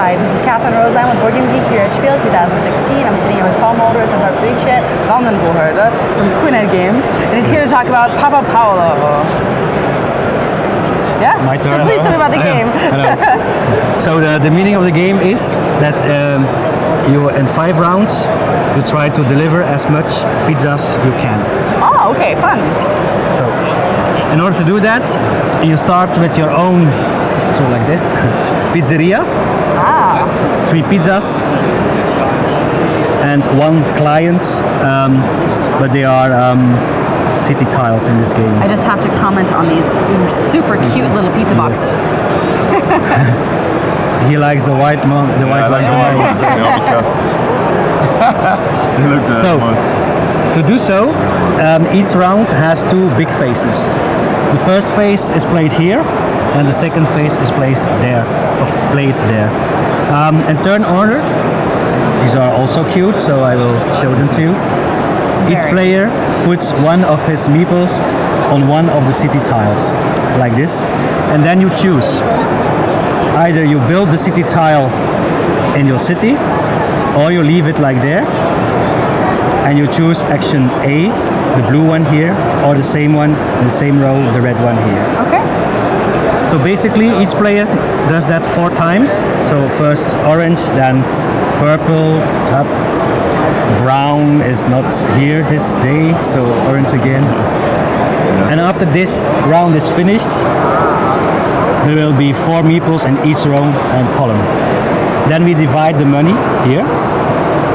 Hi, this is Catherine Rose. I'm with Board Game Geek here at Spiel 2016. I'm sitting here with Paul Mulders and Fabrice Vandenbogaerde from Quined Games, and he's here to talk about Papà Paolo. Yeah? My turn. So please tell me about the Hello. game. Hello. so the, the meaning of the game is that um, you in five rounds you try to deliver as much pizzas you can. oh, okay, fun. So in order to do that, you start with your own, so like this, pizzeria, Ah, three pizzas, and one client, um, but they are um, city tiles in this game. I just have to comment on these super cute little pizza boxes. He likes the white one, the white I like ones the the white most. ones because they look the So- most. To do so, um, each round has two big faces. The first face is played here, and the second face is placed there, of played there. Um, in turn order, these are also cute, so I will show them to you. Each player puts one of his meeples on one of the city tiles, like this, and then you choose. Either you build the city tile in your city, or you leave it like there, and you choose action A, the blue one here, or the same one, the same row, the red one here. Okay. So basically, each player does that four times. So first orange, then purple, up. Brown is not here this day, so orange again. And after this round is finished, there will be four meeples in each row and column. Then we divide the money here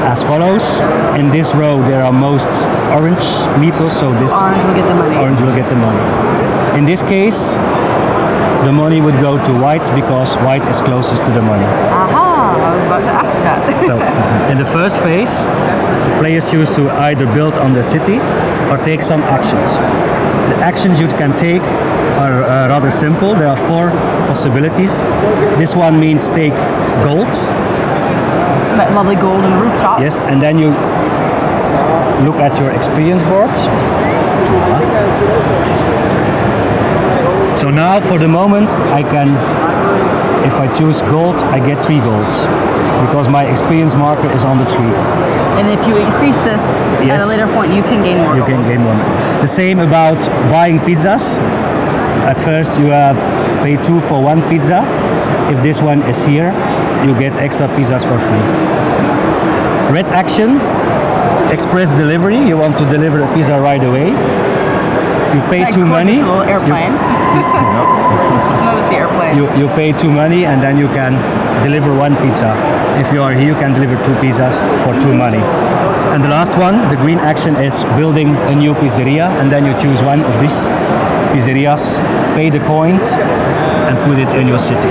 as follows. In this row, there are most orange meeples, so this Orange will get the money. orange will get the money. In this case, the money would go to white because white is closest to the money. Aha, I was about to ask that. So, in the first phase, so players choose to either build on the city or take some actions. The actions you can take are uh, rather simple. There are four possibilities. This one means take gold, that lovely golden rooftop. yes, and then you look at your experience boards. So now, for the moment, I can, if I choose gold, I get three golds because my experience marker is on the tree. And if you increase this at a later point, you can gain more you can gain one. The same about buying pizzas. At first, you uh, pay two for one pizza. If this one is here, you get extra pizzas for free. Red action, express delivery. You want to deliver a pizza right away. You pay That too gorgeous money. little airplane. Notice the airplane. You, you pay two money and then you can deliver one pizza. If you are here, you can deliver two pizzas for two mm-hmm. money. And the last one, the green action, is building a new pizzeria, and then you choose one of these pizzerias, pay the coins, and put it in your city.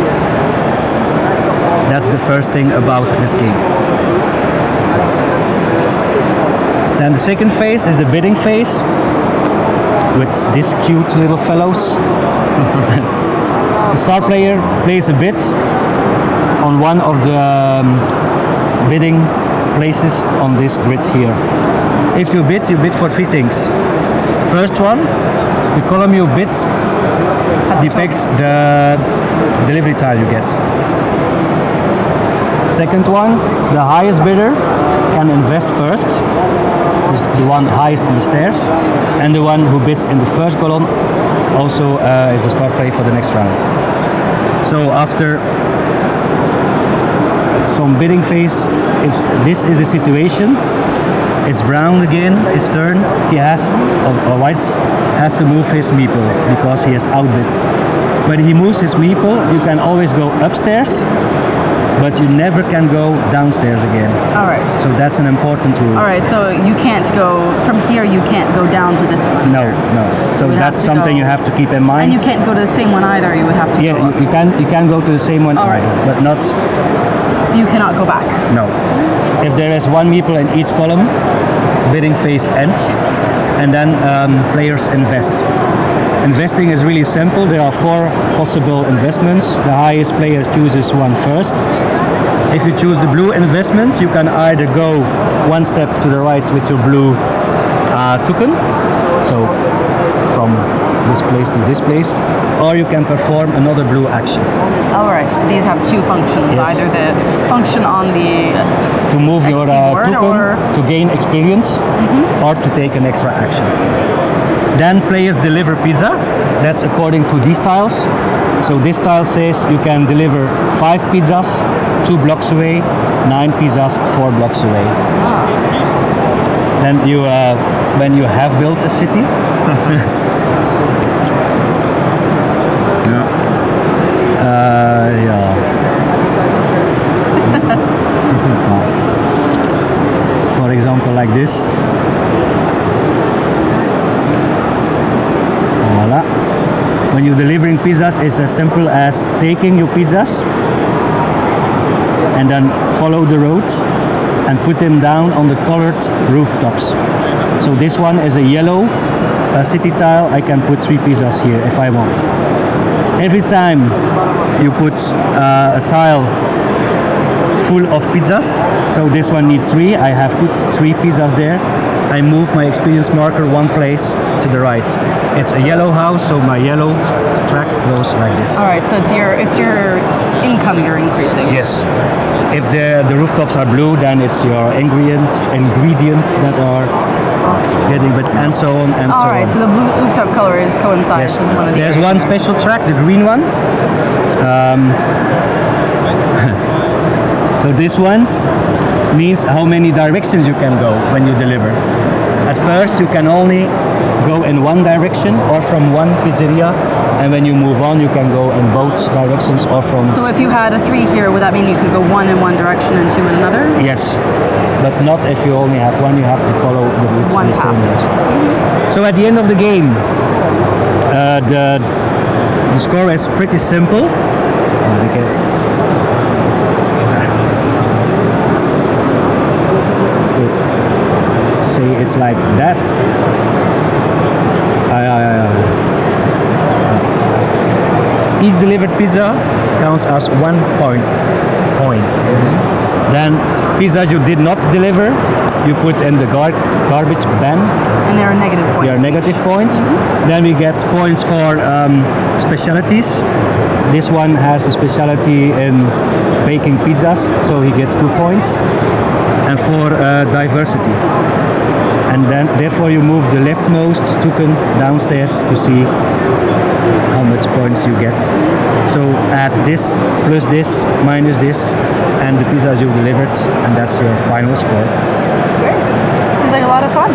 That's the first thing about this game. Then the second phase is the bidding phase with these cute little fellows. The star player plays a bid on one of the um, bidding places on this grid here. If you bid, you bid for three things. First one, the column you bid depicts the delivery tile you get. Second one, the highest bidder can invest first, is the one highest on the stairs, and the one who bids in the first column also uh, is the start play for the next round. So after some bidding phase, if this is the situation, it's brown again, his turn, he has, or, or white, has to move his meeple because he has outbid. When he moves his meeple, you can always go upstairs, but you never can go downstairs again. All right. So that's an important rule. All right. So you can't go from here. You can't go down to this one. No, no. So that's something go- you have to keep in mind. And you can't go to the same one either. You would have to Yeah, go you, you can you can go to the same one, All right. either, but not You cannot go back. no. If there is one meeple in each column, bidding phase ends, and then um, players invest. Investing is really simple. There are four possible investments. The highest player chooses one first. If you choose the blue investment, you can either go one step to the right with your blue uh, token, so from this place to this place, or you can perform another blue action All right. So these have two functions. Yes. Either the function on the to move your XP uh, token or- to gain experience or to take an extra action. Then players deliver pizza. That's according to these tiles. So this tile says you can deliver five pizzas, two blocks away, nine pizzas, four blocks away. Ah. Then you, uh, when you have built a city, Yeah. uh, yeah. For example, like this. Voila. When you're delivering pizzas, is as simple as taking your pizzas and then follow the road and put them down on the colored rooftops. So this one is a yellow uh, city tile. I can put three pizzas here if I want. Every time you put uh, a tile full of pizzas, so this one needs three. I have put three pizzas there. I move my experience marker one place to the right. It's a yellow house, so my yellow track goes like this. All right. So it's your it's your income you're increasing. Yes. If the, the rooftops are blue, then it's your ingredients ingredients that are getting, but and so on and All so right. on. Alright, so the blue rooftop color is coincides Yes. with one of the. There's areas. one special track, the green one. Um, so this one means how many directions you can go when you deliver. At first, you can only go in one direction or from one pizzeria, and when you move on, you can go in both directions or from. So if you had a three here, would that mean you could go one in one direction and two in another? Yes, but not if you only have one. You have to follow the route One in the same direction. So at the end of the game, uh, the the score is pretty simple. Uh, we get- So say it's like that. Each delivered pizza counts as one point. Point. Then pizzas you did not deliver, you put in the gar- garbage bin. And they're a negative point. They are negative each. points. Then we get points for um, specialities. This one has a specialty in baking pizzas, so he gets two points. And for uh, diversity. And then, therefore, you move the leftmost token downstairs to see how much points you get. So add this plus this minus this, and the pizzas you've delivered, and that's your final score. Great. Seems like a lot of fun.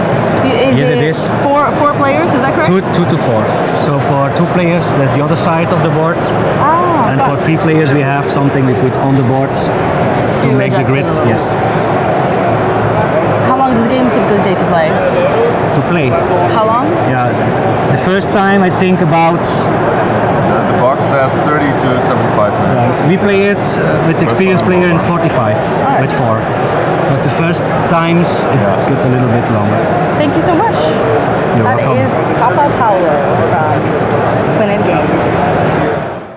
Is Yes, it, it is. Four four players? Is that correct? Two, two to four. So for two players, that's the other side of the board. Ah, And fun. for three players, we have something we put on the boards to To make the adjust grid. it a little. Yes, How long does the game typically take to play? to play. How long? Yeah, the first time I think about The, the box says 30 to 75 minutes. uh, we play it uh, with experienced player in four. 45 with four. But the first times it Yeah. gets a little bit longer. Thank you so much. You're That welcome. is Papà Paolo from Quined Games.